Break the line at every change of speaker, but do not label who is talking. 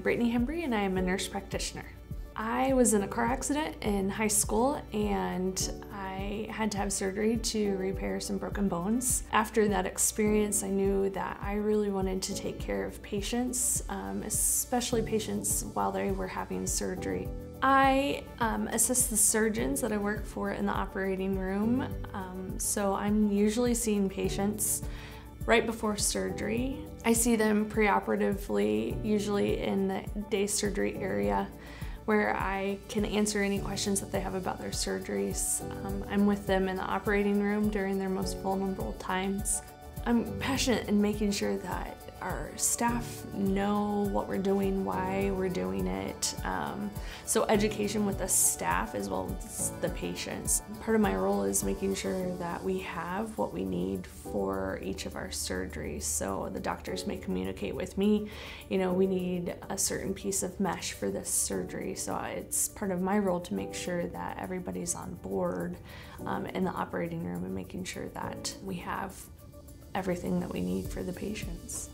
Brittany Hembree and I am a nurse practitioner. I was in a car accident in high school and I had to have surgery to repair some broken bones. After that experience, I knew that I really wanted to take care of patients, um, especially patients while they were having surgery. I um, assist the surgeons that I work for in the operating room, um, so I'm usually seeing patients right before surgery. I see them preoperatively, usually in the day surgery area where I can answer any questions that they have about their surgeries. Um, I'm with them in the operating room during their most vulnerable times. I'm passionate in making sure that our staff know what we're doing, why we're doing it. Um, so education with the staff as well as the patients. Part of my role is making sure that we have what we need for each of our surgeries. So the doctors may communicate with me, you know, we need a certain piece of mesh for this surgery. So it's part of my role to make sure that everybody's on board um, in the operating room and making sure that we have everything that we need for the patients.